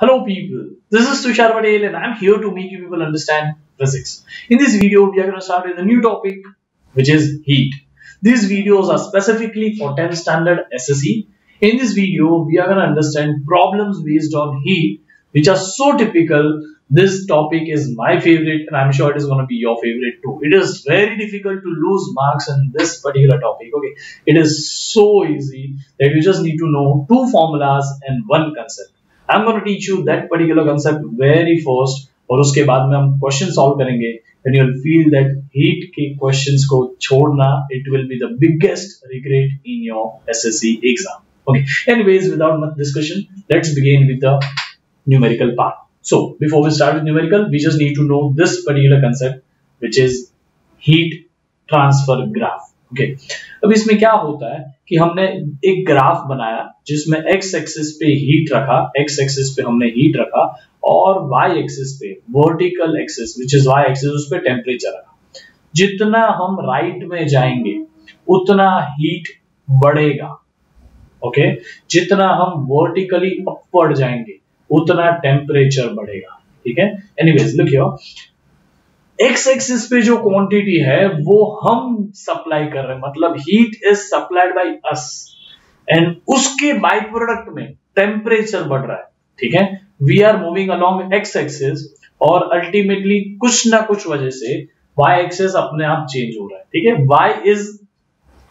Hello people, this is Tushar Patel and I'm here to make you people understand physics. In this video, we are going to start with a new topic which is heat. These videos are specifically for 10 standard SSE. In this video, we are going to understand problems based on heat which are so typical. This topic is my favorite and I'm sure it is going to be your favorite too. It is very difficult to lose marks in this particular topic. Okay, it is so easy that you just need to know two formulas and one concept. I'm going to teach you that particular concept very first और उसके बाद में हम question solve करेंगे and you'll feel that heat के questions को छोड़ना it will be the biggest regret in your SSC exam. Okay. Anyways, without much discussion, let's begin with the numerical part. So before we start with numerical, we just need to know this particular concept, which is heat transfer graph. Okay. अब इसमें क्या होता है कि हमने एक graph बनाया जिसमें एक्स एक्सिस पे हीट रखा एक्स एक्सिस पे हमने हीट रखा और वाई एक्सिस पे vertical axis which is y axis उस पर टेम्परेचर रखा। जितना हम राइट में जाएँगे, उतना हीट बढ़ेगा। Okay okay? जितना हम वर्टिकली अपवर्ड जाएँगे, उतना टेम्परेचर बढ़ेगा। ठीक है? एनीवेज लुक एक्स एक्सिस पे जो क्वांटिटी है, वो हम सप्लाई कर रहे हैं। मतलब heat is supplied by us and उसके बाई प्रोडक्ट में टेम्परेचर बढ़ रहा है। ठीक है? We are moving along X axis और अल्टीमेटली कुछ ना कुछ वजह से वाई एक्सिस अपने आप चेंज हो रहा है। ठीक है? Y is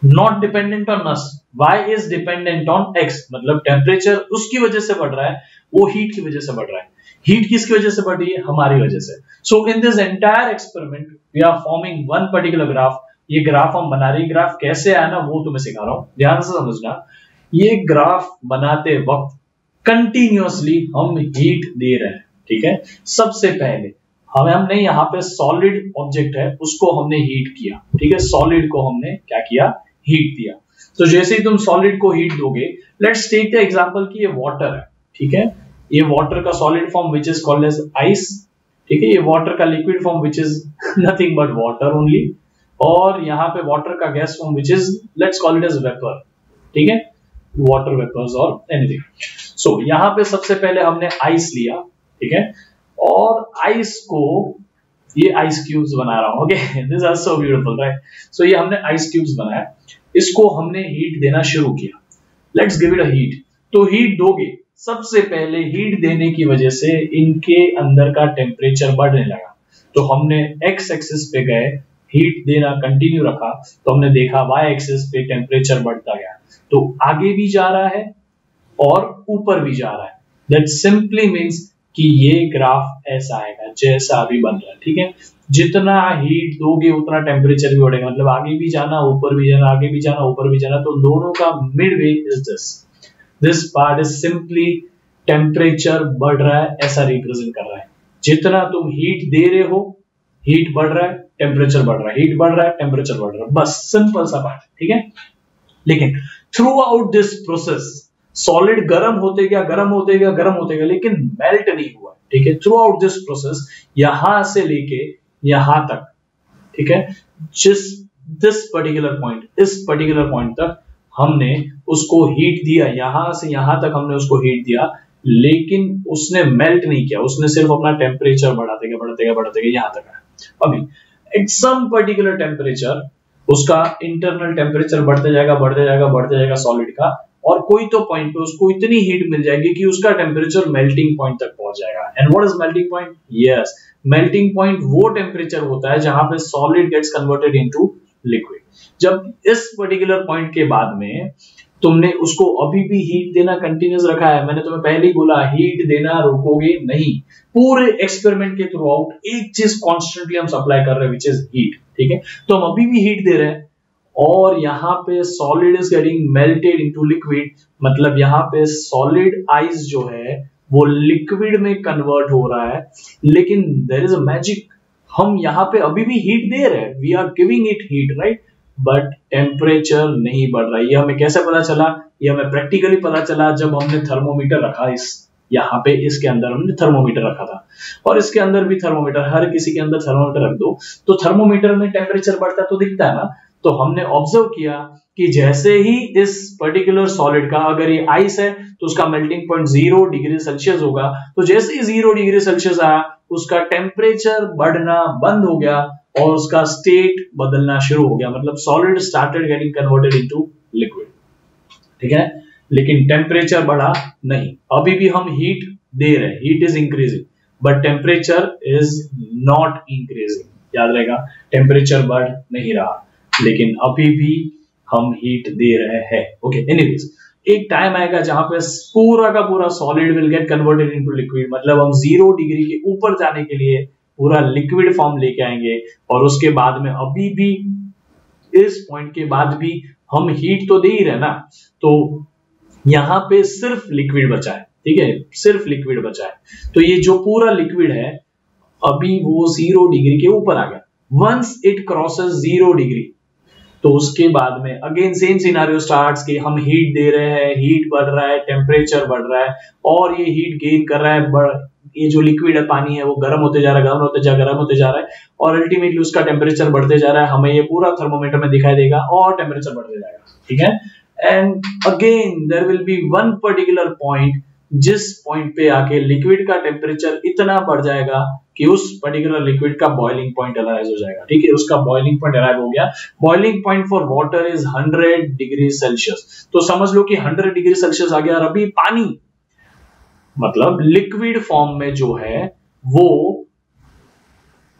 not dependent on us Y is dependent on X मतलब टेम्परेचर उसकी वजह से बढ़ रहा है, वो हीट की वजह से बढ़ रहा है। हीट किसकी वजह से बढ़ रही है? हमारी वजह से। So in this entire experiment we are forming one particular graph ये ग्राफ हम बना रहे ग्राफ कैसे आया ना, वो तुम्हें सिखा रहा हूँ। ध्यान से समझना। ये ग्राफ बनाते वक्त कंटिन्यूसली हम हीट दे रहे हैं, ठीक है? सबसे पहले, हमें, हमने यहाँ पे सॉलिड ऑब्जेक्ट है, उसको हमने हीट किया, ठीक है? सॉलिड को हमने क्या किया? हीट दिया। तो जैसे ही तुम सॉलिड को हीट दोगे लेट्स टेक द एग्जांपल कि ये वाटर है, ठीक है? ये वाटर का solid form which is called as ice ठीक है? ये वाटर का liquid form which is nothing but water only और यहाँ पे वाटर का gas form which is let's call it as vapour ठीक है? वाटर वेपर्स और एनीथिंग सो यहाँ पे सबसे पहले हमने आइस लिया, ठीक है? और आइस को, ये आइस क्यूब्स बना रहा हूँ okay this are so beautiful right so ये हमने आइस क्यूब्स बनाया। इसको हमने हीट देना शुरू किया। Let's give it a heat तो हीट दोगे। सबसे पहले हीट देने की वजह से इनके अंदर का टेम्परेचर बढ़ने लगा। तो हमने एक्स एक्सिस पे गए हीट देना कंटिन्यू रखा तो हमने देखा वाई एक्सिस पे टेम्परेचर बढ़ता गया। तो आगे भी जा रहा है और ऊपर भी जा रहा है। दैट सिंपली मीन्स कि ये ग्राफ ऐसा आएगा, जैसा अभी बन रहा है, ठीक है? जितना हीट दोगे, उतना टेम्परेचर भी बढ़ेगा। मतलब आगे भी जाना, ऊपर भी जाना, आगे भी जाना, ऊपर भी जाना तो दोनों का midway is this this part is simply temperature बढ़ रहा है, ऐसा रिप्रेजेंट कर रहा है। जितना तुम हीट दे रहे हो हीट बढ़ रहा है टेम्परेचर बढ़ रहा है। हीट बढ़ रहा है टेम्परेचर बढ़ रहा है। बस सिंपल सा पार्ट ठीक है? लेकिन throughout this process solid गर्म होते गया, गर्म होते गया, गर्म होते गया, लेकिन मेल्ट नहीं हुआ, ठीक है? थ्रू आउट दिस प्रोसेस यहाँ से लेके यहाँ तक, ठीक है? जिस दिस पर्टिकुलर पॉइंट इस पर्टिकुलर पॉइंट तक हमने उसको हीट दिया, यहाँ से यहाँ तक हमने उसको हीट दिया, लेकिन उसने मेल्ट नहीं किया, उसने सिर्फ़ अपना टेम्परेचर बढ़ाते गया बढ़ाते गया बढ़ाते गया यहाँ तक आया। अभी एट सम पर्टिकुलर टेम्परेचर उसका इंटरनल टेम्परेचर बढ़ते जाएगा बढ़ते जाएगा बढ़ते जाएगा सॉलिड का, और कोई तो पॉइंट पे उसको इतनी हीट मिल जाएगी कि उसका टेम्परेचर मेल्टिंग पॉइंट तक पहुँच जाएगा। And what is melting point yes melting point वो टेम्परेचर होता है जहाँ पे solid gets converted into liquid जब इस पर्टिकुलर पॉइंट के बाद में तुमने उसको अभी भी हीट देना कंटिन्यूस रखा है, मैंने तुम्हें पहले ही बोला हीट देना रोकोगे नहीं। पूरे एक्सपेरिमेंट के थ्रू आउट एक चीज़ कॉन्स्टेंटली हम सप्लाई कर रहे हैं विच इज़ हीट ठीक है? तो हम अभी भी हीट दे रहे हैं और यहाँ पे solid is getting melted into liquid मतलब यहाँ पे सॉलिड आइस जो है, वो लिक्विड में कन्वर्ट हो रहा है। लेकिन देर इज़ अ मैजिक हम यहाँ पे अभी भी हीट दे रहे हैं। We are giving it heat right but temperature नहीं बढ़ रहा। ये हमें कैसे पता चला? ये हमें प्रैक्टिकली पता चला जब हमने थर्मोमीटर रखा इस, यहाँ पे इसके अंदर हमने थर्मोमीटर रखा था। और इसके अंदर भी थर्मोमीटर हर किसी के अंदर थर्मोमीटर रख दो। तो थर्मोमीटर में टेम्परेचर बढ़ता तो दिखता है ना? तो हमने ऑब्ज़र्व किया कि जैसे ही इस पर्टिकुलर सॉलिड का अगर ये आइस है तो उसका melting point zero degree Celsius होगा। तो जैसे ही ज़ीरो डिग्री सेल्सियस आया, उसका टेम्परेचर बढ़ना बंद हो गया और उसका स्टेट बदलना शुरू हो गया। मतलब solid started getting converted into liquid ठीक है? लेकिन टेम्परेचर बढ़ा नहीं। अभी भी हम हीट दे रहे हैं। Heat is increasing but temperature is not increasing याद रहेगा टेम्परेचर बढ़ नहीं रहा। लेकिन अभी भी हम हीट दे रहे हैं। ओके एनीवेज एक टाइम आएगा जहाँ पे पूरा का पूरा solid will get converted into liquid मतलब हम ज़ीरो डिग्री के ऊपर जाने के लिए पूरा लिक्विड फॉर्म लेके आएँगे और उसके बाद में अभी भी, इस पॉइंट के बाद भी हम हीट तो दे ही रहे ना। तो यहाँ पे सिर्फ़ लिक्विड बचा है, ठीक है? सिर्फ़ लिक्विड बचा है। तो ये जो पूरा लिक्विड है, अभी वो ज़ीरो डिग्री के ऊपर आ गया। Once it crosses zero degree तो उसके बाद में अगेन सेम सिनारियो स्टार्ट्स कि हम हीट दे रहे हैं हीट बढ़ रहा है टेम्परेचर बढ़ रहा है, और ये हीट गेन कर रहा है, बढ़, ये जो लिक्विड है, पानी है, वो गर्म होते जा रहा है, गर्म होते जा, गर्म होते जा रहा है, और अल्टीमेटली उसका टेम्परेचर बढ़ते जा रहा है, हमें ये पूरा थर्मोमीटर में दिखाई देगा, और टेम्परेचर बढ़ते जाएगा ठीक है? And again there will be one particular point जिस पॉइंट पे आके लिक्विड का टेम्परेचर इतना बढ़ जाएगा कि उस पर्टिकुलर लिक्विड का बॉइलिंग पॉइंट अराइज हो जाएगा। ठीक है, उसका बॉइलिंग पॉइंट अराइव हो गया। Boiling point for water is 100 degree Celsius तो समझ लो कि 100 डिग्री सेल्सियस आ गया और अभी पानी मतलब लिक्विड फॉर्म में जो है, वो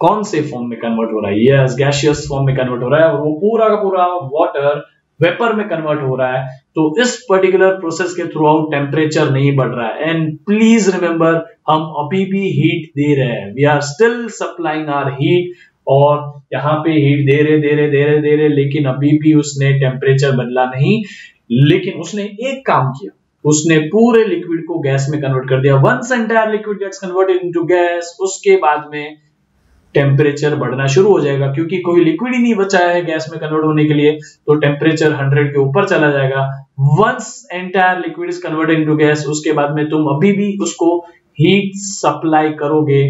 कौन से फॉर्म में कन्वर्ट हो रहा है? यस गैशियस फॉर्म में कन्वर्ट हो रहा है और वो पूरा का पूरा वाटर वेपर में कन्वर्ट हो रहा है तो इस पर्टिकुलर प्रोसेस के थ्रू आउट टेम्परेचर नहीं बढ़ रहा है। एंड प्लीज़ रिमेंबर हम अभी भी हीट दे रहे हैं। We are still supplying our heat और यहाँ पे हीट दे रहे दे रहे दे रहे दे रहे, लेकिन अभी भी उसने टेम्परेचर बदला नहीं। लेकिन उसने एक काम किया। उसने पूरे लिक्विड को गैस में कन्वर्ट कर दिया। Once entire liquid gets converted into gas उसके बाद में टेम्परेचर बढ़ना शुरू हो जाएगा, क्योंकि कोई लिक्विड ही नहीं बचा है गैस में कन्वर्ट होने के लिए तो टेम्परेचर 100 के ऊपर चला जाएगा। Once entire liquid is converted into gas उसके बाद में तुम अभी भी उसको हीट सप्लाई करोगे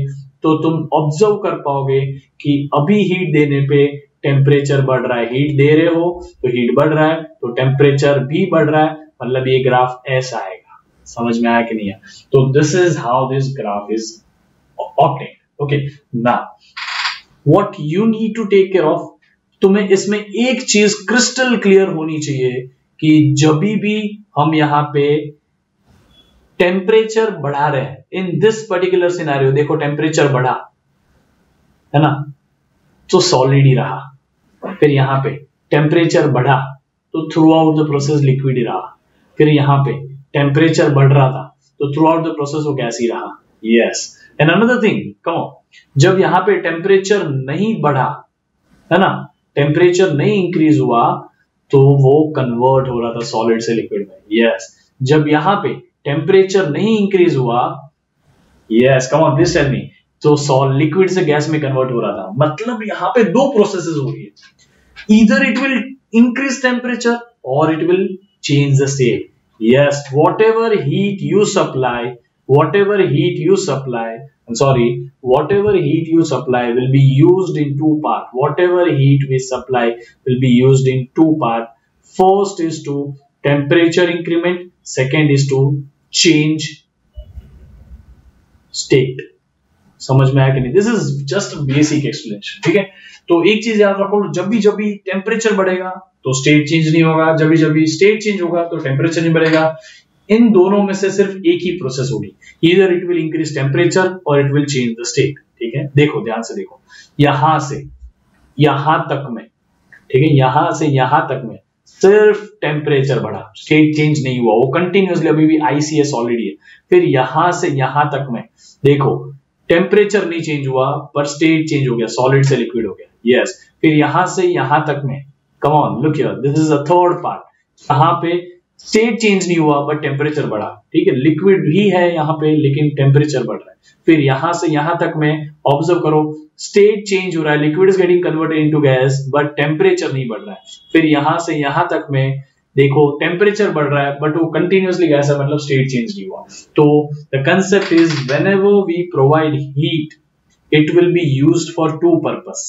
तो तुम ऑब्ज़र्व कर पाओगे कि अभी हीट देने पे टेम्परेचर बढ़ रहा है। हीट दे रहे हो तो हीट बढ़ रहा है तो टेम्परेचर भी बढ़ रहा है मतलब ये ग्राफ ऐसा आएगा। समझ में आया कि नहीं आया? तो this is how this graph is obtained okay ना what you need to take care of तुम्हें इसमें एक चीज़ क्रिस्टल क्लियर होनी चाहिए कि जब भी हम यहाँ पे टेम्परेचर बढ़ा रहे हैं इन दिस पर्टिकुलर सिनारियो देखो टेम्परेचर बढ़ा, है ना? तो सॉलिड ही रहा। फिर यहाँ पे टेम्परेचर बढ़ा तो throughout the process liquid ही रहा। फिर यहाँ पे टेम्परेचर बढ़ रहा था तो थ्रू आउट द प्रोसेस वो गैस ही रहा। यस एंड अनदर थिंग कमो जब यहाँ पे टेम्परेचर नहीं बढ़ा, है ना? टेम्परेचर नहीं इंक्रीज हुआ तो वो कन्वर्ट हो रहा था सॉलिड से लिक्विड में. Yes yes. जब यहाँ पे टेम्परेचर नहीं इंक्रीज हुआ yes come on please tell me तो सॉल लिक्विड से गैस में कन्वर्ट हो रहा था. मतलब यहाँ पे दो प्रोसेसेस हो रही है. इधर इट विल इंक्रीज टेम्परेचर और it will change the state yes whatever heat you supply whatever heat you supply I'm sorry whatever heat you supply will be used in two part whatever heat we supply will be used in two part first is to temperature increment second is to change state समझ में आया कि नहीं this is just basic explanation ठीक है तो एक चीज़ याद रखो जब भी जब भी टेम्परेचर बढ़ेगा तो स्टेट चेंज नहीं होगा जब भी जब भी स्टेट चेंज होगा तो टेम्परेचर नहीं बढ़ेगा इन दोनों में से सिर्फ़ एक ही प्रोसेस होगी। इधर इट विल इंक्रीज टेम्परेचर और it will change the state ठीक है? देखो, ध्यान से देखो। यहाँ से, यहाँ तक में, ठीक है? यहाँ से, यहाँ तक में सिर्फ़ टेम्परेचर बढ़ा। स्टेट चेंज नहीं हुआ। वो कंटिन्यूसली अभी भी आईसीएस ऑलरेडी है। फिर यहाँ से, यहाँ तक में, देखो टेम्परेचर नहीं चेंज हुआ, पर स्टेट चेंज हो गया सॉलिड से लिक्विड हो गया। Yes yes. फिर यहाँ से, यहाँ तक में come on look here this is a third part यहाँ पे स्टेट चेंज नहीं हुआ बट टेम्परेचर बढ़ा। ठीक है लिक्विड भी है यहाँ पे, लेकिन टेम्परेचर बढ़ रहा है। फिर यहाँ से यहाँ तक में ऑब्ज़र्व करो स्टेट चेंज हो रहा है liquid is getting converted into gas but temperature नहीं बढ़ रहा है। फिर यहाँ से यहाँ तक में देखो टेम्परेचर बढ़ रहा है बट वो कंटिन्यूसली गैस है मतलब स्टेट चेंज नहीं हुआ। तो the concept is whenever we provide heat it will be use for two purpose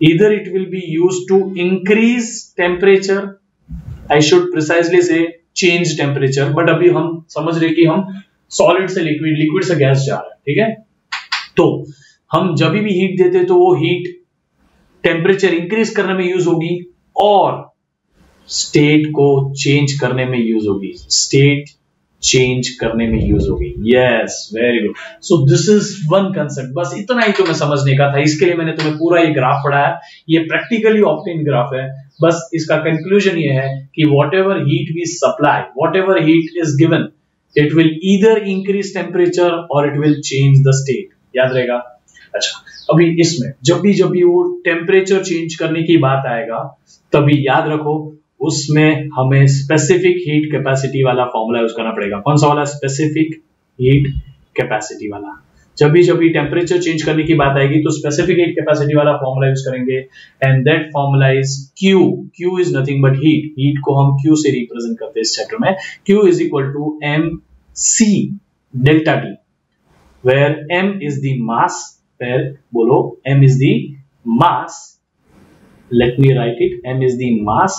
either it will be used to increase temperature, i should precisely say change temperature but अभी हम समझ रहे कि हम solid से लिक्विड लिक्विड से gas जा रहा है, ठीक है? तो हम जब भी हीट देते तो वो हीट टेम्परेचर इंक्रीज करने में यूज़ होगी और स्टेट को चेंज करने में यूज़ होगी। स्टेट चेंज करने में यूज़ होगी। Yes very good so this is one concept बस इतना ही तुम्हें समझने का था। इसके लिए मैंने तुम्हें पूरा ये ग्राफ पढ़ाया। ये प्रैक्टिकली ऑप्टेन ग्राफ है। बस इसका कंक्लूजन ये है कि whatever heat we supply whatever heat is given it will either increase temperature और it will change the state याद रहेगा? अच्छा अभी इसमें जब भी जब भी वो टेम्परेचर चेंज करने की बात आएगा, तभी याद रखो, उसमें हमें स्पेसिफिक हीट कैपेसिटी वाला फॉर्मूला यूज़ करना पड़ेगा। कौन सा वाला? स्पेसिफिक हीट कैपेसिटी वाला। जब भी जब भी टेम्परेचर चेंज करने की बात आएगी तो स्पेसिफिक हीट कैपेसिटी वाला फॉर्मूला यूज़ करेंगे। And that formula is Q Q is nothing but heat heat को हम क्यू से रिप्रेजेंट करते हैं इस चैप्टर में। Q is equal to M C delta T where M is the mass where बोलो M is the mass let me write it, m is the mass,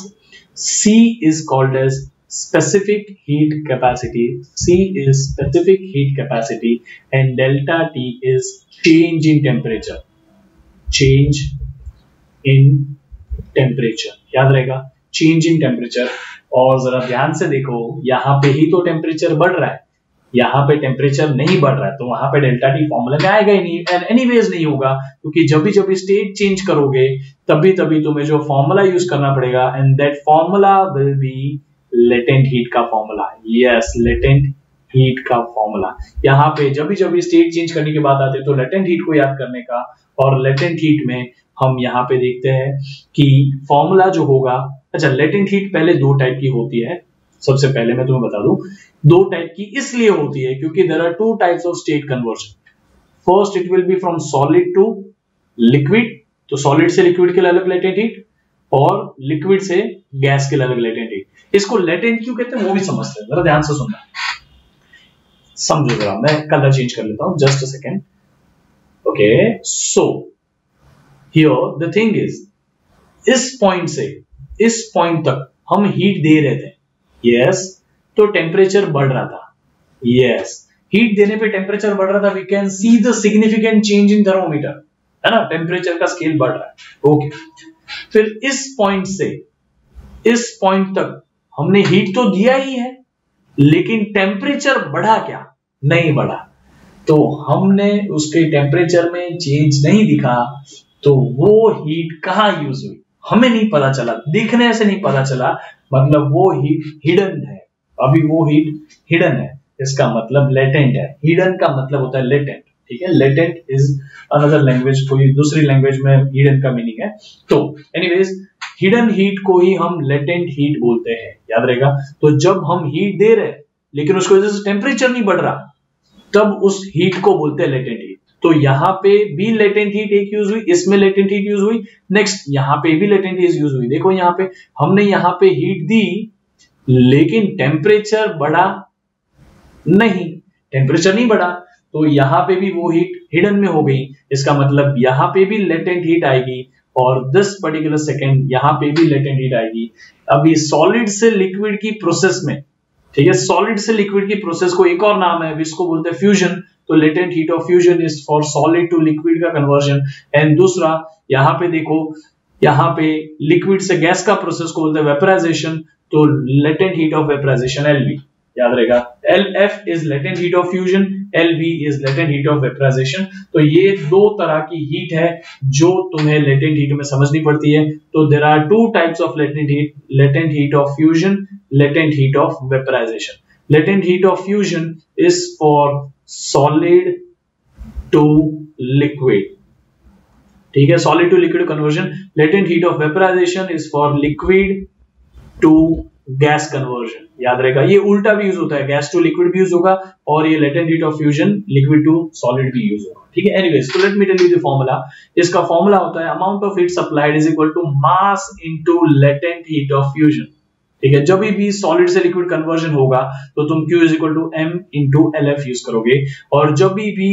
C is called as specific heat capacity. C is specific heat capacity, and delta T is change in temperature. Change in temperature. याद रहेगा change in temperature और जरा ध्यान से देखो, यहाँ पे ही तो टेम्परेचर बढ़ रहा है यहाँ पे टेम्परेचर नहीं बढ़ रहा है तो वहाँ पे डेल्टा टी फॉर्मूला में आएगा ही नहीं एंड एनीवेज नहीं होगा, क्योंकि जब भी जब भी स्टेट चेंज करोगे, तभी तभी तुम्हें जो फॉर्मूला यूज़ करना पड़ेगा and that formula will be latent heat का फॉर्मूला यस लेटेंट हीट का फॉर्मूला यहाँ पे जब भी जब भी स्टेट चेंज करने की बात आती है तो लेटेंट हीट को याद करने का और लेटेंट हीट में हम यहाँ पे देखते हैं कि फॉर्मूला जो होगा अच्छा लेटेंट हीट पहले दो टाइप की होती है। सबसे पहले मैं तुम्हें बता दूँ, दो टाइप की इसलिए होती है क्योंकि there are two types of state conversion first it will be from solid to liquid तो सॉलिड से लिक्विड के लिए अलग लेटेंट हीट और लिक्विड से गैस के लिए अलग लेटेंट इसको लेटेंट क्यों कहते हैं? वो भी समझते हैं। जरा ध्यान से सुनना। समझो जरा मैं कलर चेंज कर लेता हूँ। Just a second okay so here the thing is इस पॉइंट से इस पॉइंट तक हम हीट दे रहे थे। यस yes, तो टेम्परेचर बढ़ रहा था। Yes yes. हीट देने पे टेम्परेचर बढ़ रहा था। We can see the significant change in thermometer है ना? टेम्परेचर का स्केल बढ़ रहा है। Okay okay. फिर इस पॉइंट से इस पॉइंट तक हमने हीट तो दिया ही है, लेकिन टेम्परेचर बढ़ा क्या? नहीं बढ़ा। तो हमने उसके टेम्परेचर में चेंज नहीं दिखा तो वो हीट कहाँ यूज़ हुई? हमें नहीं पता चला, दिखने से नहीं पता चला मतलब वो हीट हिडन है। अभी वो हीट हिडन है, इसका मतलब लेटेंट है। हिडन का मतलब होता है लेटेंट ठीक है लेटेंट इज़ अनदर लैंग्वेज कोई दूसरी लैंग्वेज में हिडन का मीनिंग है। तो एनीवेज हिडन हीट को ही हम लेटेंट हीट बोलते हैं, याद रहेगा। तो जब हम हीट दे रहे, लेकिन उसकी वजह से टेम्परेचर नहीं बढ़ रहा, तब उस हीट को बोलते हैं लेटेंट हीट तो यहाँ पे भी लेटेंट हीट एक यूज़ हुई, इसमें लेटेंट हीट यूज़ हुई नेक्स्ट यहाँ पे भी लेटेंट हीट यूज़ हुई। देखो यहाँ पे, हमने यहाँ पे हीट दी, लेकिन टेम्परेचर बढ़ा नहीं टेम्परेचर नहीं बढ़ा। तो यहाँ पे भी वो हीट हिडन में हो गई, इसका मतलब यहाँ पे भी लेटेंट हीट आएगी और दिस पर्टिकुलर सेकेंड यहाँ पे भी लेटेंट हीट आएगी। अभी सॉलिड से लिक्विड की प्रोसेस में, ठीक है सॉलिड से लिक्विड की प्रोसेस को एक और नाम है इसको बोलते हैं फ्यूजन तो latent heat of fusion is for solid to liquid का कन्वर्जन एंड दूसरा, यहाँ पे देखो, यहाँ पे लिक्विड से गैस का प्रोसेस को बोलते हैं वेपराइजेशन तो latent heat of vaporisation LV याद रहेगा। L F is latent heat of fusion L V is latent heat of vaporisation तो ये दो तरह की हीट है जो तुम्हें लेटेंट हीट में समझनी पड़ती है। तो there are two types of latent heat latent heat of fusion latent heat of vaporisation latent heat of fusion is for solid to liquid ठीक है? Solid to liquid conversion latent heat of vaporisation is for liquid to gas conversion, याद रहेगा। ये उल्टा भी use होता है, gas to liquid भी यूज़ होगा और ये latent heat of fusion liquid to solid भी यूज़ होगा। ठीक है? एनीवेज तो let me tell you the formula इसका फार्मूला होता है amount of heat supplied is equal to mass into latent heat of fusion ठीक है? जब भी सॉलिड से लिक्विड कन्वर्जन होगा तो तुम Q is equal to M into L F use करोगे। और जब भी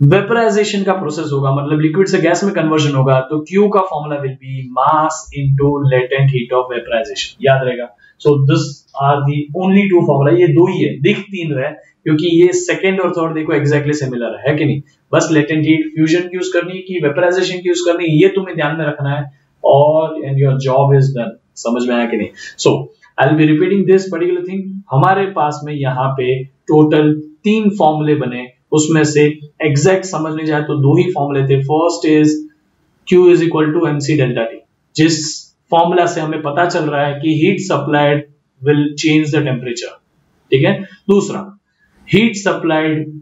वेपराइजेशन का प्रोसेस होगा मतलब लिक्विड से गैस में कन्वर्जन होगा तो Q का formula will be mass into latent heat of vaporisation याद रहेगा? So this are the only two formula ये दो ही है, दिख तीन रहे, क्योंकि ये सेकंड और थर्ड देखो एग्जैक्टली सिमिलर है कि नहीं? बस लेटेंट हीट फ्यूजन की यूज़ करनी की वेपराइजेशन की यूज़ करनी ये तुम्हें ध्यान में रखना है, और and your job is done समझ में आया कि नहीं? So I will be repeating this particular thing हमारे पास में यहाँ पे टोटल तीन फॉर्मूले बने उसमें से एग्जैक्ट समझने जाए तो दो ही फॉर्मूले थे first is Q is equal to M C delta T जिस फॉर्मूला से हमें पता चल रहा है कि heat supplied will change the temperature ठीक है? दूसरा heat supplied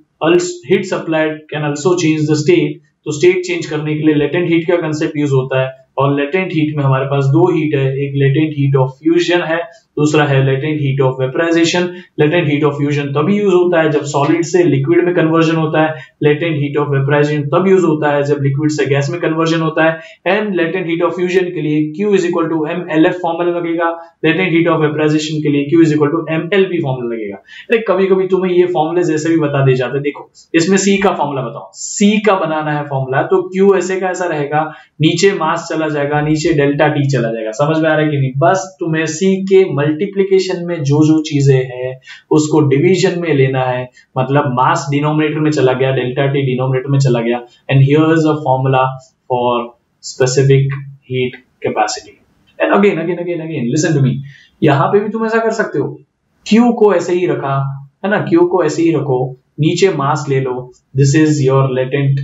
heat supplied can also change the state तो स्टेट चेंज करने के लिए लेटेंट हीट का कंसेप्ट यूज़ होता है। और लेटेंट हीट में हमारे पास दो हीट है, एक लेटेंट हीट ऑफ़ फ्यूजन है, दूसरा है latent heat of vaporisation latent heat of fusion तभी यूज़ होता है जब सॉलिड से लिक्विड में कन्वर्जन होता है. लेटेंट हीट ऑफ़ वेपराइजेशन तब यूज़ होता है जब लिक्विड से गैस में कन्वर्जन होता है. And latent heat of fusion के लिए Q is equal to M L F formula लगेगा. लेटेंट हीट ऑफ़ वेपराइजेशन के लिए Q is equal to M L B formula लगेगा. अरे कभी कभी तुम्हें ये फॉर्मूले जैसे भी बता दे जाते देखो, इसमें C का फॉर्मूला बताओ. C का बनाना है फॉर्मूला तो Q ऐसे का ऐसा रहेगा. नीचे मास चला जाएगा, नीचे डेल्टा टी चला जाएगा। समझ में आ रहा है कि नहीं? बस तुम्हें C के मल्टीप्लीकेशन में जो जो चीज़ें हैं, उसको डिवीज़न में लेना है। मतलब मास डिनोमिनेटर में चला गया डेल्टा टी डिनोमिनेटर में चला गया। And here is a formula for specific heat capacity and again again again again listen to me यहाँ पे भी तुम ऐसा कर सकते हो। क्यू को ऐसे ही रखा, है ना? क्यू को ऐसे ही रखो, नीचे मास ले लो। This is your latent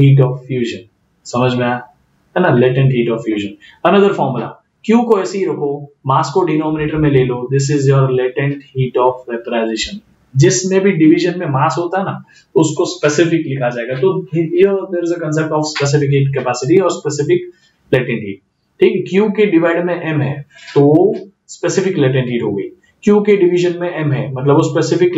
heat of fusion समझ में आया? है ना? Latent heat of fusion another formula Q को ऐसे ही रखो मास को डिनोमिनेटर में ले लो. This is your latent heat of vaporization जिसमें भी डिवीज़न में मास होता है ना, उसको स्पेसिफिक लिखा जाएगा. तो there is a concept of specific heat capacity और स्पेसिफिक लेटेंट हीट ठीक? है Q के डिवाइड में M है तो स्पेसिफिक लेटेंट हीट हो गई. Q के डिवीज़न में M है मतलब वो स्पेसिफिक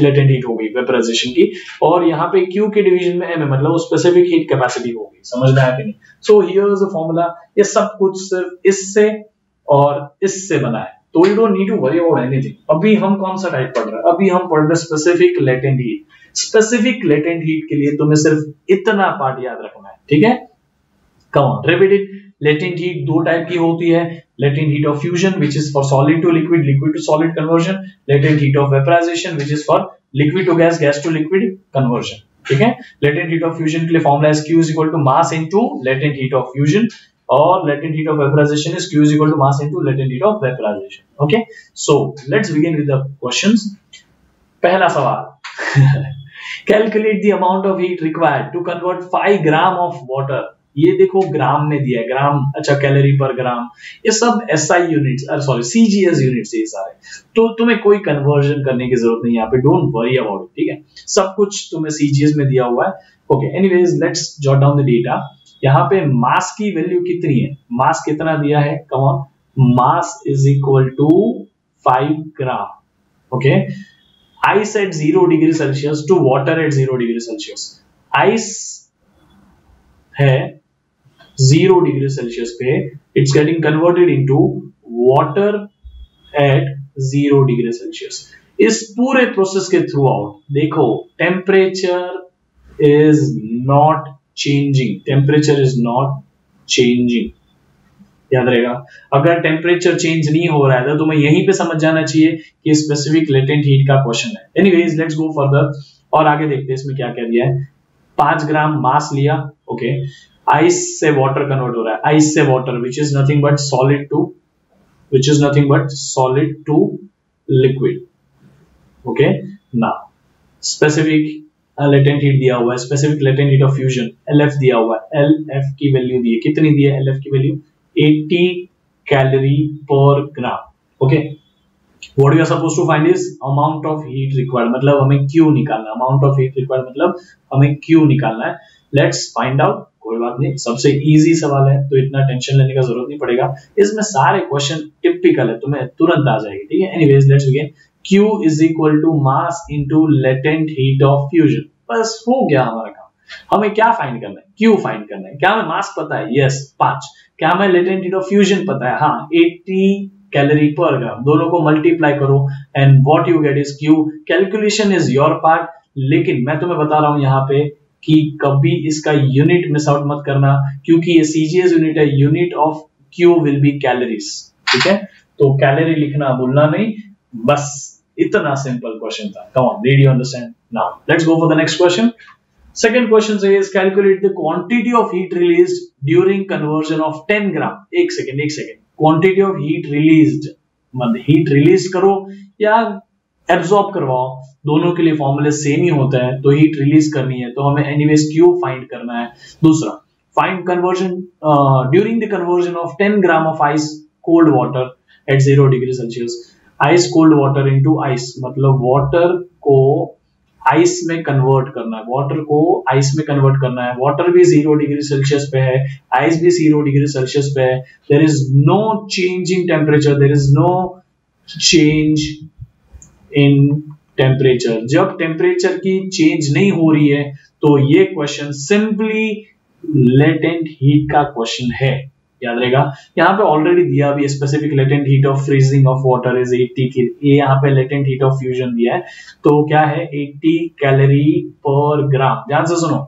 लेटेंट हीट हो गई वेपराइजेशन की। और यहाँ पे Q के डिवीज़न में है मतलब स्पेसिफिक हीट कैपेसिटी हो गई समझ में आया नहीं? So here is a formula ये सब कुछ सिर्फ़ इससे और इससे बना है। तो you don't need to worry about anything अभी हम कौन सा टाइप पढ़ रहे हैं? अभी हम पढ़ रहे हैं specific latent heat specific latent heat के लिए तुम्हें सिर्फ़ इतना पार्ट याद रखना है, ठीक है? Come on it latent heat दो टाइप की होती है। latent heat of fusion which is for solid to liquid liquid to solid conversion latent heat of vaporization which is for liquid to gas gas to liquid conversion ठीक है latent heat of fusion के लिए formula है Q is equal to mass into latent heat of fusion और latent heat of vaporization is Q is equal to mass into latent heat of vaporization. Okay, so let's begin with the questions. पहला सवाल calculate the amount of heat required to convert 5 gram of water ये देखो gram में दिया है, ग्राम अच्छा calorie per gram, ये सब S I unit sorry CGS unit ये सारे। तो तुम्हें कोई कन्वर्जन करने की ज़रूरत नहीं यहाँ पे डोंट वरी अबाउट ठीक है? सब कुछ तुम्हें सीजीएस में दिया हुआ है। Okay anyways let's jot down the data यहाँ पे मास की वैल्यू कितनी है? मास कितना दिया है? Come on mass is equal to five gram okay ice at zero degree Celsius to water at zero degree Celsius ice है ज़ीरो डिग्री सेल्सियस पे it's getting converted into water at zero degree Celsius इस पूरे process के throughout देखो temperature is not changing temperature is not changing याद रहेगा? अगर temperature change नहीं हो रहा है तो तुम्हें यहीं पे समझ जाना चाहिए कि स्पेसिफिक लेटेंट हीट का क्वेश्चन है। एनीवेज लेट्स गो फर्दर और आगे देखते हैं इसमें क्या क्या दिया है। पाँच ग्राम मास लिया ओके आइस से वाटर कन्वर्ट हो रहा है। आइस से water which is nothing but solid to which is nothing but solid to liquid okay ना स्पेसिफिक लेटेंट हीट दिया हुआ है specific latent heat of fusion L F दिया हुआ है। एल एफ़ की वैल्यू दी है। कितनी दी है एल एफ़ की value 80 calorie per gram okay what we are supposed to find is amount of heat required. मतलब हमें Q निकालना amount of heat required मतलब हमें Q निकालना है। लेट्स फाइंड out कोई बात नहीं। सबसे इजी सवाल है तो इतना टेंशन लेने का ज़रूरत नहीं पड़ेगा। इसमें सारे क्वेश्चन टिपिकल है, तुम्हें तुरंत आ जाएगी, ठीक है? Anyways let's begin Q is equal to mass into latent heat of fusion. बस, हो गया हमारा काम। हमें क्या फाइंड करना है? क्यू फाइंड करना है। क्या हमें मास पता है? यस पाँच। क्या हमें लेटेंट हीट ऑफ़ फ्यूजन पता है? हाँ 80 कैलोरी पर ग्राम दोनों को मल्टीप्लाई करो। And what you get is Q calculation is your part लेकिन मैं तुम्हें बता रहा हूँ यहाँ पे कि कभी इसका यूनिट मिस आउट मत करना, क्योंकि ये सीजीएस यूनिट है unit of Q will be calories ठीक है? तो कैलोरी लिखना, भूलना नहीं, बस इतना सिंपल क्वेश्चन था। Come on did you understand now let's go for the next question second question says calculate the quantity of heat released during conversion of 10 gram. एक सेकंड एक second quantity of heat released मतलब heat release करो या absorb करवाओ, दोनों के लिए फॉर्मूले सेम ही होता है तो हीट रिलीज़ करनी है तो हमें एनीवेज क्यू फाइंड करना है। दूसरा find conversion during the conversion of 10 gram of ice cold water at zero degree Celsius ice cold water into ice मतलब वाटर को आइस में कन्वर्ट करना है वाटर को आइस में कन्वर्ट करना है। वाटर भी ज़ीरो डिग्री सेल्सियस पे है आइस भी ज़ीरो डिग्री सेल्सियस पे है। There is no change in temperature there is no change in temperature जब टेम्परेचर की चेंज नहीं हो रही है तो ये क्वेश्चन सिंपली लेटेंट हीट का क्वेश्चन है। याद रहेगा? यहाँ पे ऑलरेडी दिया भी specific latent heat of freezing of water is 80 की ये यहाँ पे लेटेंट हीट ऑफ़ फ्यूजन दिया है। तो क्या है? 80 कैलोरी पर ग्राम ध्यान से सुनो।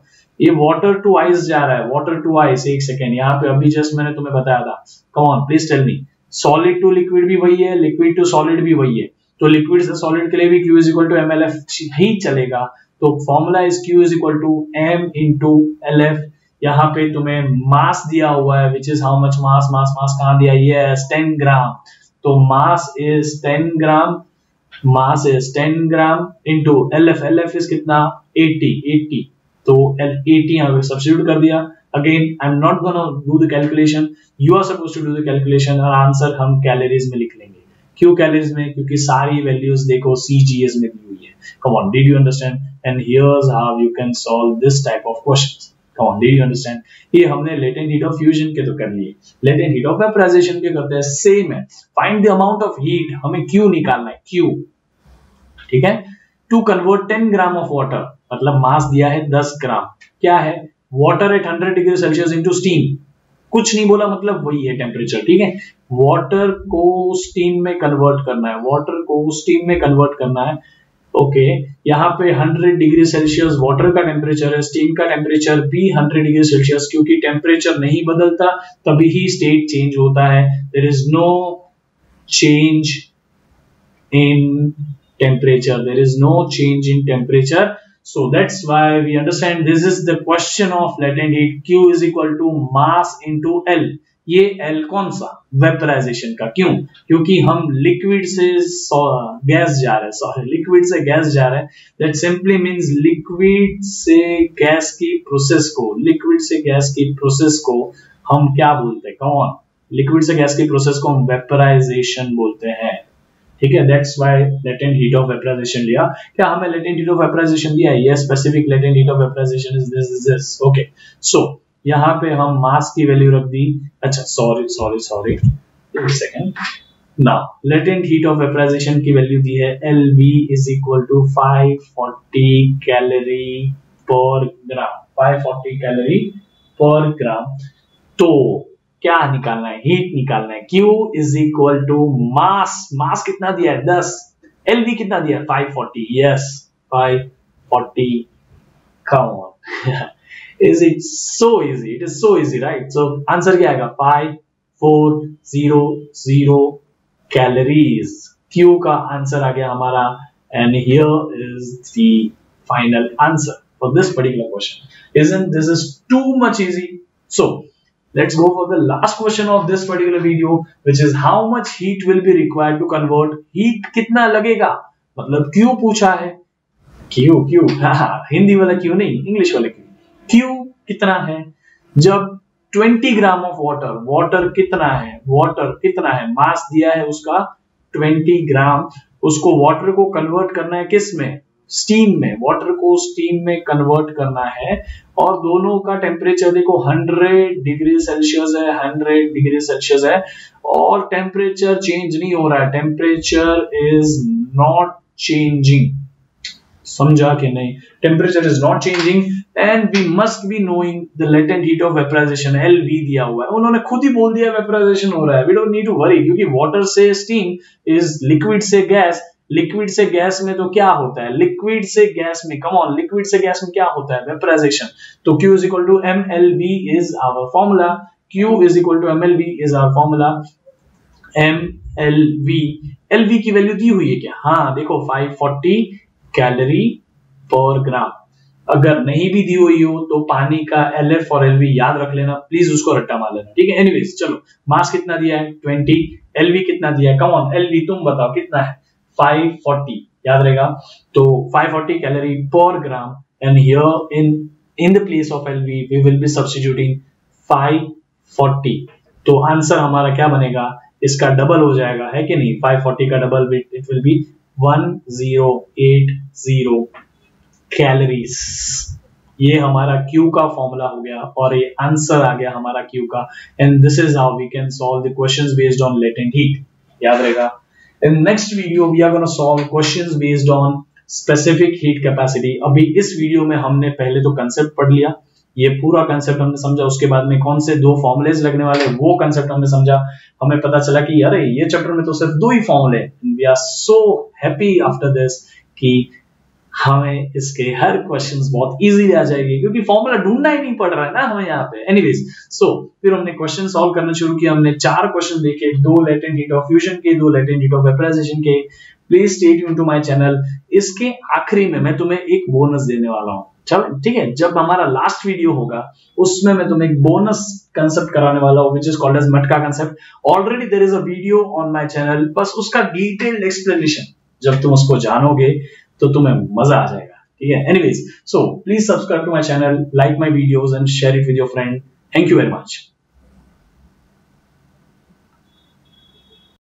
ये वाटर टू आइस जा रहा है। वाटर टू आइस एक सेकेंड यहाँ पे अभी जस्ट मैंने तुम्हें बताया था। कौन please tell me solid to liquid भी वही है लिक्विड टू सॉलिड भी वही है। तो लिक्विड से सॉलिड के लिए भी Q is equal to M L F ही चलेगा। तो formula is Q is equal to M into L F यहाँ पे तुम्हें मास दिया हुआ है which is how much mass mass mass कहा दिया? ये टेन ग्राम तो mass is ten gram mass is ten gram into L F L F is कितना? एटी एटी तो एल एटी यहाँ पे सब्सिट्यूट कर दिया। Again I am not gonna do the calculation you are suppose to do the calculation और answer हम calories में लिख लेंगे। क्यों कैलोरीज में? क्योंकि सारी वैल्यूज़ देखो सीजीएस में दी हुई है। Come on did you understand and here's how you can solve this type of questions come on, did you understand? ये हमने latent heat of fusion के तो कर लिए। Latent heat of vaporization के करते हैं सेम है। Find the amount of heat हमें Q निकालना है? Q ठीक है? To convert 10 gram of water मतलब मास दिया है 10 ग्राम क्या है? Water at 100 degree Celsius into steam कुछ नहीं बोला मतलब वही है टेम्परेचर ठीक है? वाटर को स्टीम में कन्वर्ट करना है वाटर को स्टीम में कन्वर्ट करना है। ओके okay, यहाँ पे 100 डिग्री सेल्सियस वाटर का टेम्परेचर है स्टीम का टेम्परेचर भी 100 डिग्री सेल्सियस क्योंकि टेम्परेचर नहीं बदलता तभी ही स्टेट चेंज होता है। There is no change in temperature there is no change in temperature so that's why we understand this is the question of latent heat q is equal to mass into l. ये L कौन सा? Vaporization का। क्यों? क्योंकि हम liquid से gas जा रहे हैं। सॉरी लिक्विड से गैस जा रहे हैं। दैट सिंपली मींस लिक्विड से गैस की प्रोसेस को लिक्विड से गैस की प्रोसेस को हम क्या बोलते हैं? कौन लिक्विड से गैस की प्रोसेस को हम वेपराइजेशन बोलते हैं। ठीक है that's why latent heat of vaporization लिया। क्या हमें लेटेंट हीट ऑफ़ वेपराइजेशन दिया yes specific latent heat of vaporization is this is this okay so यहाँ पे हम मास की वैल्यू रख दी। अच्छा सॉरी सॉरी सॉरी एक second now latent heat of vaporization की वैल्यू दी है। V is equal to 540 calorie per gram 540 calorie per gram तो क्या निकालना है? हीट निकालना है। Q is equal to mass mass कितना दिया है? दस। एल वी कितना दिया five forty yes five forty come on is it so easy it is so easy right so answer क्या आएगा? Five four zero zero calories Q का answer आ गया हमारा and here is the final answer for this particular question is in this is too much easy so let's go for the last question of this particular video, which is how much heat will be required to convert? Heat कितना लगेगा? मतलब क्यों पूछा है? क्यों हाँ हिंदी वाला क्यों नहीं इंग्लिश वाला क्यों क्यू कितना है? जब 20 ग्राम ऑफ़ वाटर वाटर कितना है? वाटर कितना है? मास दिया है उसका 20 ग्राम उसको वाटर को कन्वर्ट करना है किसमें? स्टीम में वाटर को स्टीम में कन्वर्ट करना है और दोनों का टेम्परेचर देखो 100 डिग्री सेल्सियस है 100 डिग्री सेल्सियस है और टेम्परेचर चेंज नहीं हो रहा है टेम्परेचर इज़ नॉट चेंजिंग समझा कि नहीं? Temperature is not changing and we must be knowing the latent heat of vaporization L V दिया हुआ है। उन्होंने खुद ही बोल दिया वेपराइजेशन हो रहा है। We don't need to worry क्योंकि वाटर से स्टीम इज़ लिक्विड से गैस लिक्विड से गैस में तो क्या होता है? लिक्विड से गैस में कम ऑन लिक्विड से गैस में क्या होता है? वेपराइजेशन तो Q is equal to M L B is our formula Q is equal to M L B is our formula M L V L V की value दी हुई है क्या? हाँ देखो 540 कैलोरी पर ग्राम अगर नहीं भी दी हुई हो तो पानी का एल एफ़ और एल वी याद रख लेना. प्लीज़ उसको रट्टा मार लेना. ठीक है? एनीवेज चलो मास कितना दिया है? 20 एल वी कितना दिया है? कम ऑन एल वी तुम बताओ कितना है? 540 याद रहेगा? तो 540 calorie per gram and here in in the place of L V will be substituting 540 तो आंसर हमारा क्या बनेगा? इसका डबल हो जाएगा, है कि नहीं? 540 का double it will be 1080 calories ये हमारा Q का फॉर्मूला हो गया, और ये आंसर आ गया हमारा Q का. And this is how we can solve the questions based on latent heat याद रहेगा? इन video, we are going to solve questions based on specific heat capacity. अभी इस वीडियो में हमने पहले तो कंसेप्ट पढ़ लिया। ये पूरा कंसेप्ट हमने समझा। उसके बाद में कौन से दो फॉर्मुलेज लगने वाले वो कंसेप्ट हमने समझा। हमें पता चला कि अरे ये चैप्टर में तो सिर्फ़ दो ही फॉर्मुले we are so happy after this कि हमें इसके हर क्वेश्चन बहुत इजीली आ जाएगी क्योंकि फॉर्मूला ढूंढना ही नहीं पड़ रहा है ना हमें यहाँ पे। एनीवेज सो so, फिर हमने क्वेश्चन सॉल्व करना शुरू किया। हमने चार क्वेश्चन देखे दो लेटेंट हीट ऑफ़ फ्यूजन के दो लेटेंट हीट ऑफ़ वेपराइजेशन के। Please stay tune to my channel इसके आखिरी में मैं तुम्हें एक बोनस देने वाला हूँ। चलो ठीक है? जब हमारा लास्ट वीडियो होगा उसमें मैं तुम्हें एक बोनस कंसेप्ट कराने वाला हूँ which is called as matka concept already there is a video on my channel बस उसका डिटेल्ड एक्सप्लेनेशन जब तुम उसको जानोगे तो तुम्हें मज़ा आ जाएगा, ठीक है? Anyways so please subscribe to my channel like my videos and share it with your friend thank you very much